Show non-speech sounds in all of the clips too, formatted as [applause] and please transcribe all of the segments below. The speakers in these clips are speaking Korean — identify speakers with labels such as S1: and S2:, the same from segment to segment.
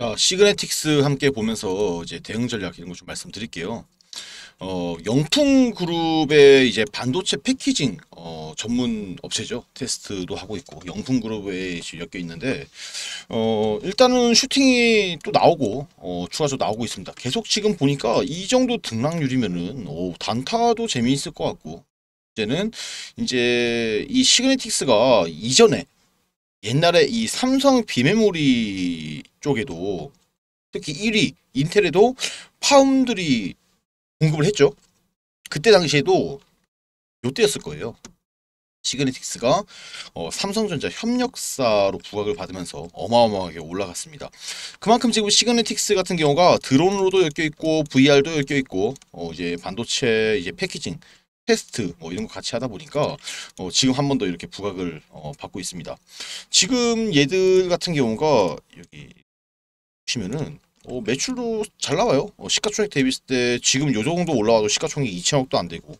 S1: 자, 시그네틱스 함께 보면서 이제 대응 전략 이런 거 좀 말씀드릴게요. 어, 영풍 그룹의 이제 반도체 packaging 어, 전문 업체죠. 테스트도 하고 있고 영풍 그룹에 엮여 있는데 어, 일단은 슈팅이 또 나오고 어, 추가적으로 나오고 있습니다. 계속 지금 보니까 이 정도 등락률이면은 어, 단타도 재미있을 것 같고 이제는 이제 이 시그네틱스가 이전에 옛날에 이 삼성 비메모리 쪽에도 특히 1위 인텔에도 파운드리 공급을 했죠. 그때 당시에도 요때였을 거예요. 시그네틱스가 어, 삼성전자 협력사로 부각을 받으면서 어마어마하게 올라갔습니다. 그만큼 지금 시그네틱스 같은 경우가 드론으로도 엮여 있고 VR도 엮여 있고 어, 이제 반도체 이제 packaging 테스트 뭐 이런 거 같이 하다 보니까 어, 지금 한 번 더 이렇게 부각을 어, 받고 있습니다. 지금 얘들 같은 경우가 여기 보시면은 어, 매출도 잘 나와요. 어, 시가총액 대비했을 때 지금 요 정도 올라와도 시가총액이 2천억도 안 되고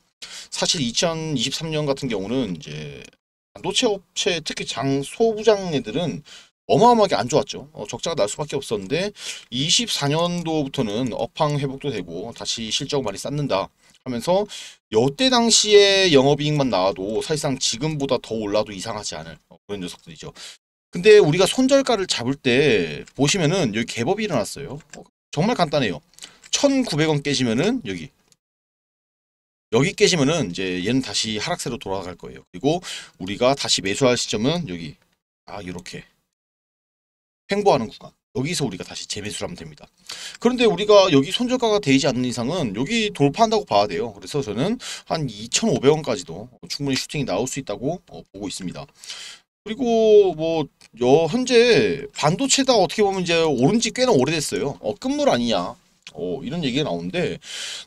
S1: 사실 2023년 같은 경우는 이제 반도체 업체 특히 장 소부장 애들은 어마어마하게 안 좋았죠. 어, 적자가 날 수밖에 없었는데 24년도부터는 업황 회복도 되고 다시 실적을 많이 쌓는다 하면서 여때 당시에 영업이익만 나와도 사실상 지금보다 더 올라도 이상하지 않을 어, 그런 녀석들이죠. 근데 우리가 손절가를 잡을 때 보시면은 여기 개법이 일어났어요. 어, 정말 간단해요. 1,900원 깨지면은 여기 여기 깨지면은 이제 얘는 다시 하락세로 돌아갈 거예요. 그리고 우리가 다시 매수할 시점은 여기 아 이렇게 횡보하는 구간 여기서 우리가 다시 재매수를 하면 됩니다. 그런데 우리가 여기 손절가가 되지 않는 이상은 여기 돌파한다고 봐야 돼요. 그래서 저는 한 2,500원까지도 충분히 슈팅이 나올 수 있다고 어, 보고 있습니다. 그리고 뭐 현재 반도체다 어떻게 보면 이제 오른 지 꽤나 오래됐어요. 어, 끝물 아니냐. 어, 이런 얘기가 나오는데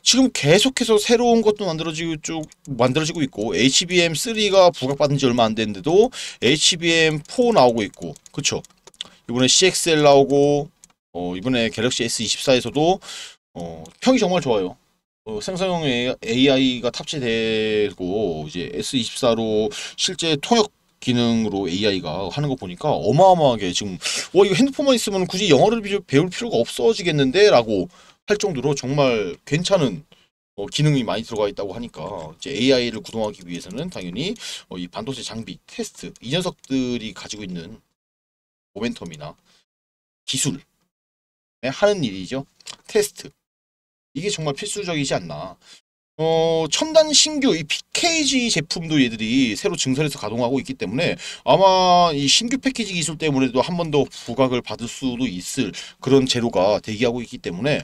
S1: 지금 계속해서 새로운 것도 만들어지고 쭉 만들어지고 있고 HBM3가 부각받은 지 얼마 안 됐는데도 HBM4 나오고 있고 그쵸 이번에 CXL 나오고 어, 이번에 갤럭시 S24에서도 어, 평이 정말 좋아요. 어, 생성형 AI가 탑재되고 이제 S24로 실제 통역 기능으로 AI가 하는 거 보니까 어마어마하게 지금 와 이거 핸드폰만 있으면 굳이 영어를 배울 필요가 없어지겠는데 라고 할 정도로 정말 괜찮은 어, 기능이 많이 들어가 있다고 하니까 이제 AI를 구동하기 위해서는 당연히 어, 이 반도체 장비 테스트 이 녀석들이 가지고 있는 모멘텀이나 기술에 하는 일이죠. 테스트. 이게 정말 필수적이지 않나. 어, 첨단 신규 이 PKG 제품도 얘들이 새로 증설해서 가동하고 있기 때문에 아마 이 신규 패키지 기술 때문에도 한 번 더 부각을 받을 수도 있을 그런 재료가 대기하고 있기 때문에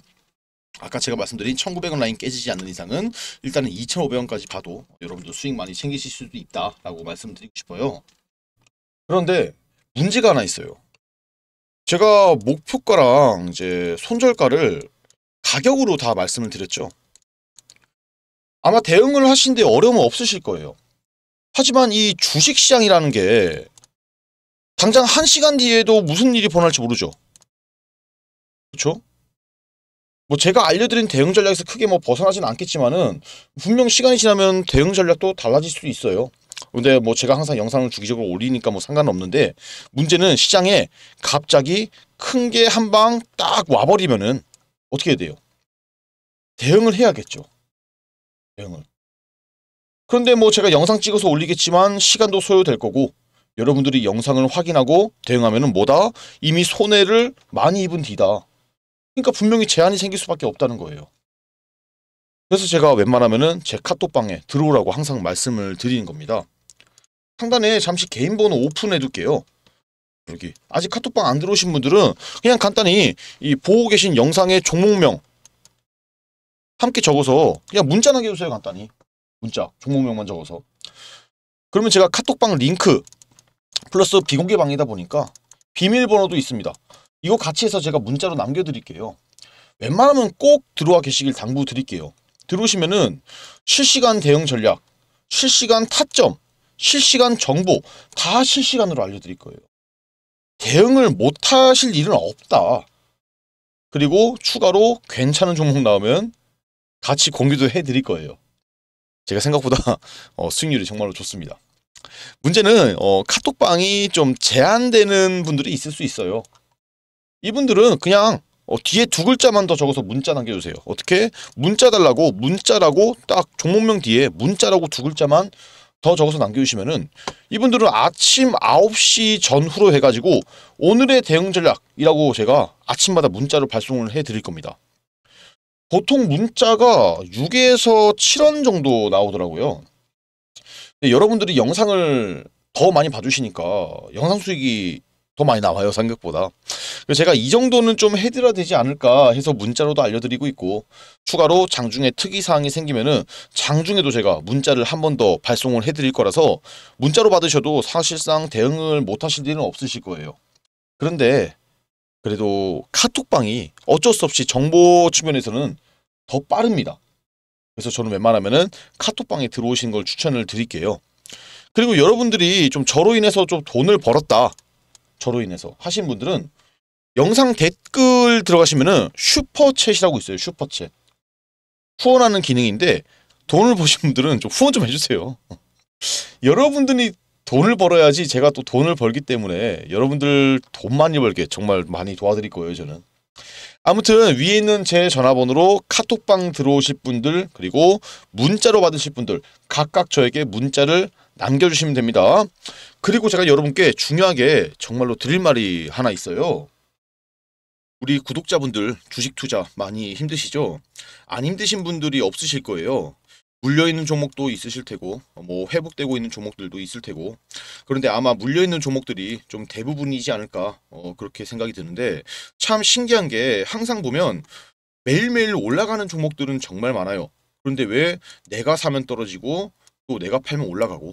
S1: 아까 제가 말씀드린 1900원 라인 깨지지 않는 이상은 일단은 2500원까지 봐도 여러분들 수익 많이 챙기실 수도 있다라고 말씀드리고 싶어요. 그런데 문제가 하나 있어요. 제가 목표가랑 이제 손절가를 가격으로 다 말씀을 드렸죠. 아마 대응을 하신데 어려움은 없으실 거예요. 하지만 이 주식시장이라는 게 당장 한 시간 뒤에도 무슨 일이 벌어날지 모르죠. 그렇죠? 뭐 제가 알려드린 대응 전략에서 크게 뭐 벗어나진 않겠지만은 분명 시간이 지나면 대응 전략도 달라질 수도 있어요. 근데 뭐 제가 항상 영상을 주기적으로 올리니까 뭐 상관은 없는데 문제는 시장에 갑자기 큰 게 한 방 딱 와버리면은 어떻게 해야 돼요? 대응을 해야겠죠. 대응을. 그런데 뭐 제가 영상 찍어서 올리겠지만 시간도 소요될 거고 여러분들이 영상을 확인하고 대응하면은 뭐다? 이미 손해를 많이 입은 뒤다. 그러니까 분명히 제한이 생길 수밖에 없다는 거예요. 그래서 제가 웬만하면은 제 카톡방에 들어오라고 항상 말씀을 드리는 겁니다. 상단에 잠시 개인 번호 오픈해 둘게요. 여기. 아직 카톡방 안 들어오신 분들은 그냥 간단히 이 보고 계신 영상의 종목명 함께 적어서 그냥 문자 남겨주세요 간단히. 문자 종목명만 적어서. 그러면 제가 카톡방 링크 플러스 비공개 방이다 보니까 비밀번호도 있습니다. 이거 같이 해서 제가 문자로 남겨드릴게요. 웬만하면 꼭 들어와 계시길 당부드릴게요. 들어오시면은 실시간 대응 전략 실시간 타점 실시간 정보 다 실시간으로 알려드릴 거예요 대응을 못하실 일은 없다 그리고 추가로 괜찮은 종목 나오면 같이 공유도 해드릴 거예요. 제가 생각보다 [laughs] 어, 수익률이 정말로 좋습니다. 문제는 어, 카톡방이 좀 제한되는 분들이 있을 수 있어요.
S2: 이분들은 그냥 어, 뒤에 두 글자만 더 적어서 문자 남겨주세요. 어떻게? 문자 달라고 문자라고 딱 종목명 뒤에 문자라고 두 글자만 더 적어서 남겨주시면은 이분들은 아침 9시 전후로 해가지고 오늘의 대응 전략이라고 제가 아침마다 문자로 발송을 해드릴 겁니다. 보통 문자가 6에서 7원 정도 나오더라고요. 여러분들이 영상을 더 많이 봐주시니까 영상 수익이 더 많이 나와요 생각보다. 그래서 제가 이 정도는 좀 해드려야 되지 않을까 해서 문자로도 알려드리고 있고 추가로 장중에 특이사항이 생기면은 장중에도 제가 문자를 한 번 더 발송을 해드릴 거라서 문자로 받으셔도 사실상 대응을 못 하실 일은 없으실 거예요. 그런데 그래도 카톡방이 어쩔 수 없이 정보 측면에서는 더 빠릅니다. 그래서 저는 웬만하면은 카톡방에 들어오신 걸 추천을 드릴게요. 그리고 여러분들이 좀 저로 인해서 좀 돈을 벌었다 저로 인해서 하신 분들은 영상 댓글 들어가시면은 슈퍼챗이라고 있어요. 슈퍼챗. 후원하는 기능인데 돈을 보신 분들은 좀 후원 좀 해주세요. [laughs] 여러분들이 돈을 벌어야지 제가 또 돈을 벌기 때문에 여러분들 돈 많이 벌게 정말 많이 도와드릴 거예요 저는. 아무튼 위에 있는 제 전화번호로 카톡방 들어오실 분들 그리고 문자로 받으실 분들 각각 저에게 문자를 남겨주시면 됩니다. 그리고 제가 여러분께 중요하게 정말로 드릴 말이 하나 있어요. 우리 구독자분들 주식 투자 많이 힘드시죠? 안 힘드신 분들이 없으실 거예요. 물려있는 종목도 있으실 테고 뭐 회복되고 있는 종목들도 있을 테고 그런데 아마 물려있는 종목들이 좀 대부분이지 않을까 어, 그렇게 생각이 드는데 참 신기한 게 항상 보면 매일매일 올라가는 종목들은 정말 많아요. 그런데 왜 내가 사면 떨어지고 또 내가 팔면 올라가고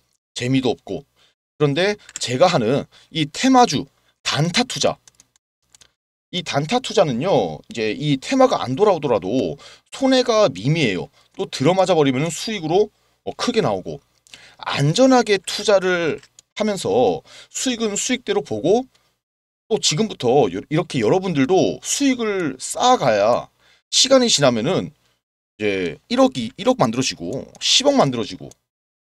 S2: 재미도 없고. 그런데 제가 하는 이 테마주 단타 투자. 이 단타 투자는요 이제 이 테마가 안 돌아오더라도 손해가 미미해요. 또 들어맞아 버리면 수익으로 어, 크게 나오고. 안전하게 투자를 하면서 수익은 수익대로 보고 또 지금부터 요- 이렇게 여러분들도 수익을 쌓아가야 시간이 지나면은 이제 1억이 1억 만들어지고 10억 만들어지고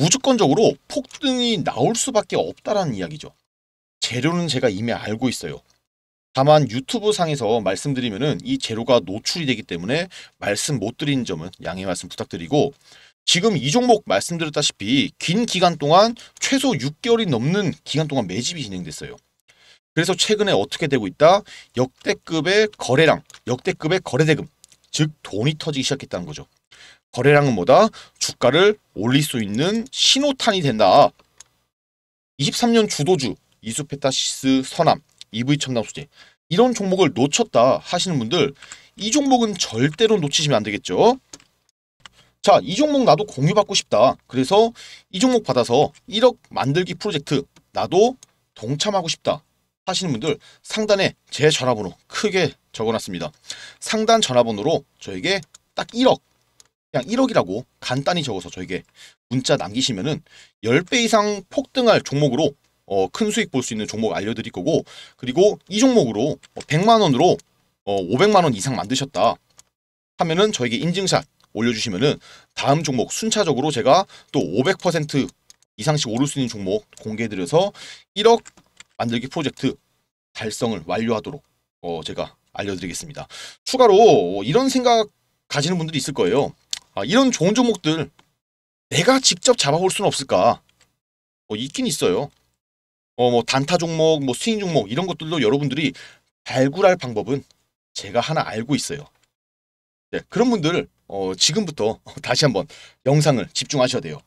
S1: 무조건적으로 폭등이 나올 수밖에 없다라는 이야기죠. 재료는 제가 이미 알고 있어요. 다만 유튜브 상에서 말씀드리면은 이 재료가 노출이 되기 때문에 말씀 못 드리는 점은 양해 말씀 부탁드리고 지금 이 종목 말씀드렸다시피 긴 기간 동안 최소 6개월이 넘는 기간 동안 매집이 진행됐어요. 그래서 최근에 어떻게 되고 있다? 역대급의 거래량, 역대급의 거래대금, 즉 돈이 터지기 시작했다는 거죠. 거래량은 뭐다? 주가를 올릴 수 있는 신호탄이 된다. 23년 주도주 이수페타시스 선암, EV 첨단 소재 이런 종목을 놓쳤다 하시는 분들 이 종목은 절대로 놓치시면 안 되겠죠. 자, 이 종목 나도 공유받고 싶다. 그래서 이 종목 받아서 1억 만들기 프로젝트 나도 동참하고 싶다. 하시는 분들 상단에 제 전화번호 크게 적어놨습니다. 상단 전화번호로 저에게 딱 1억 그냥 1억이라고 간단히 적어서 저에게 문자 남기시면은 10배 이상 폭등할 종목으로 어, 큰 수익 볼 수 있는 종목 알려드릴 거고 그리고 이 종목으로 100만 원으로 어, 500만 원 이상 만드셨다 하면은 저에게 인증샷 올려주시면은 다음 종목 순차적으로 제가 또 500% 이상씩 오를 수 있는 종목 공개해드려서 1억 만들기 프로젝트 달성을 완료하도록 어, 제가 알려드리겠습니다. 추가로 이런 생각 가지는 분들이 있을 거예요. 아, 이런 좋은 종목들 내가 직접 잡아볼 수는 없을까? 어, 있긴 있어요. 어, 뭐 단타 종목, 뭐 스윙 종목 이런 것들도 여러분들이 발굴할 방법은 제가 하나 알고 있어요. 네, 그런 분들 어, 지금부터 [laughs] 다시 한번 영상을 집중하셔야 돼요.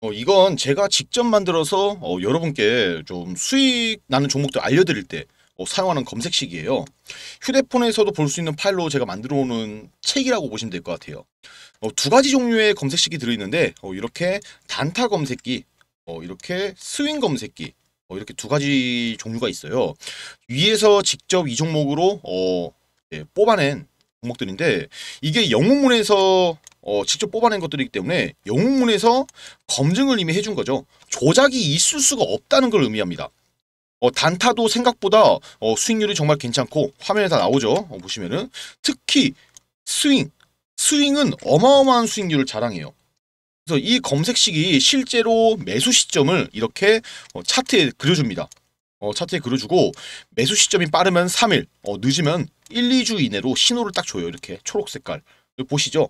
S1: 어, 이건 제가 직접 만들어서 어, 여러분께 좀 수익 나는 종목들 알려드릴 때 어, 사용하는 검색식이에요. 휴대폰에서도 볼 수 있는 파일로 제가 만들어 오는 책이라고 보시면 될 것 같아요. 어, 두 가지 종류의 검색식이 들어있는데 어, 이렇게 단타 검색기, 어, 이렇게 스윙 검색기 어, 이렇게 두 가지 종류가 있어요. 위에서 직접 이 종목으로 어, 예, 뽑아낸 종목들인데 이게 영웅문에서 어, 직접 뽑아낸 것들이기 때문에 영웅문에서 검증을 이미 해준 거죠. 조작이 있을 수가 없다는 걸 의미합니다. 어, 단타도 생각보다 어, 수익률이 정말 괜찮고 화면에 다 나오죠. 어, 보시면은 특히 스윙, 스윙은 어마어마한 수익률을 자랑해요. 그래서 이 검색식이 실제로 매수 시점을 이렇게 어, 차트에 그려줍니다. 어, 차트에 그려주고 매수 시점이 빠르면 3일, 어, 늦으면 1, 2주 이내로 신호를 딱 줘요. 이렇게 초록 색깔. 보시죠.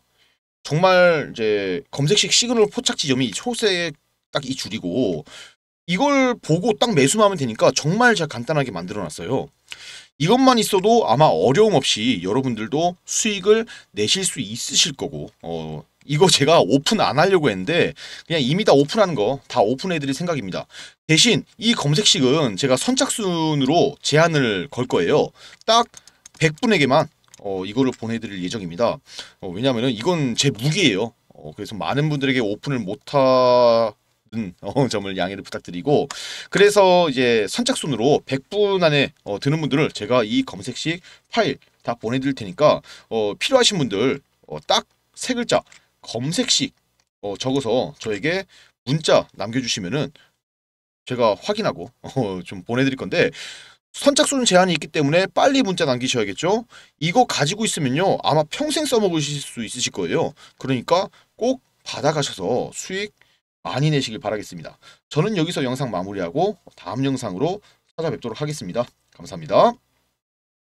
S1: 정말 이제 검색식 시그널 포착 지점이 초록색 딱 이 줄이고 이걸 보고 딱 매수만 하면 되니까 정말 제가 간단하게 만들어 놨어요. 이것만 있어도 아마 어려움 없이 여러분들도 수익을 내실 수 있으실 거고 어 이거 제가 오픈 안 하려고 했는데 그냥 이미 다 오픈하는 거다 오픈해 드릴 생각입니다. 대신 이 검색식은 제가 선착순으로 제한을 걸 거예요. 딱 100분에게만 어, 이거를 보내드릴 예정입니다. 어, 왜냐하면 이건 제 무기예요. 어, 그래서 많은 분들에게 오픈을 못하 어, 점을 양해를 부탁드리고 그래서 이제 선착순으로 100분 안에 어, 드는 분들을 제가 이 검색식 파일 다 보내드릴 테니까 어, 필요하신 분들 어, 딱 세 글자 검색식 어, 적어서 저에게 문자 남겨주시면은 제가 확인하고 어, 좀 보내드릴 건데 선착순 제한이 있기 때문에 빨리 문자 남기셔야겠죠. 이거 가지고 있으면요 아마 평생 써먹으실 수 있으실 거예요. 그러니까 꼭 받아가셔서 수익 많이 내시길 바라겠습니다. 저는 여기서 영상 마무리하고 다음 영상으로 찾아뵙도록 하겠습니다. 감사합니다.